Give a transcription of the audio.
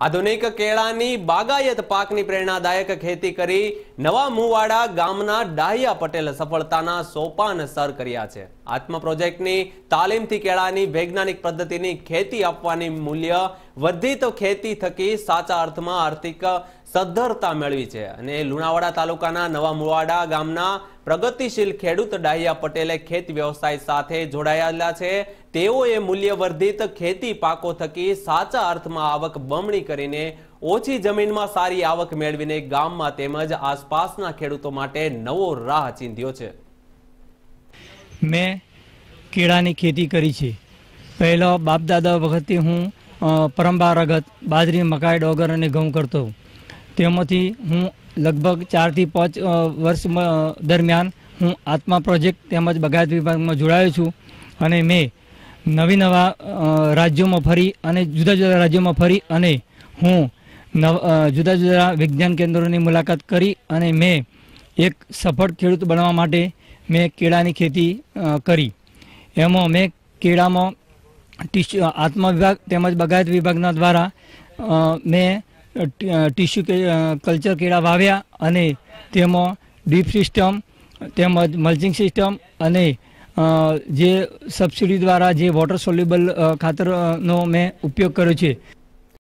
આધુનિક કેળાની બાગાયત પાકની પ્રેરણાદાયક ખેતી કરી નવા મુવાડા ગામના ડાહિયા પટેલ સફળતાના સોપાન સર કર્યા છે. આત્મ પ્રોજેક્ટની તાલીમથી કેળાની વૈજ્ઞાનિક પદ્ધતિની ખેતી આપવાની મૂલ્ય વર્ધિત ખેતી થકી સાચા અર્થમાં આર્થિક સદ્ધરતા મેળવી છે. અને લુણાવાડા તાલુકાના નવા મુવાડા ગામના પ્રગતિશીલ ખેડૂત ડાહિયા પટેલે ખેત વ્યવસાય સાથે જોડાયેલા છે. તેઓએ મૂલ્યવર્ધિત ખેતી પાકો થકી સાચા અર્થમાં આવક બમણી કરીને ઓછી જમીનમાં સારી આવક મેળવીને ગામમાં તેમજ આસપાસના ખેડૂતો માટે નવો રાહ ચીંધ્યો છે. મેં કેળાની ખેતી કરી છે. પહેલો બાપદાદા વખતથી હું પરંપરાગત બાજરી, મકાઈ, ડોગર અને ઘઉં કરતો તેમાંથી હું લગભગ ચારથી પાંચ વર્ષ દરમિયાન હું આત્મા પ્રોજેક્ટ તેમજ બગાયત વિભાગમાં જોડાયો છું અને મેં નવી નવા રાજ્યોમાં ફરી અને જુદા જુદા રાજ્યોમાં ફરી અને હું જુદા જુદા વિજ્ઞાન કેન્દ્રોની મુલાકાત કરી અને મેં એક સફળ ખેડૂત બનવા માટે મેં કેળાની ખેતી કરી. એમાં મેં કેળામાં આત્મા વિભાગ તેમજ બગાયત વિભાગના દ્વારા મેં ટીશ્યુ કલ્ચર કેળા વાવ્યા અને તેમાં ડીપ સિસ્ટમ, તેમજ મલ્ચિંગ સિસ્ટમ અને જે સબસિડી દ્વારા જે વોટર સોલ્યુબલ ખાતરનો મેં ઉપયોગ કર્યો છે.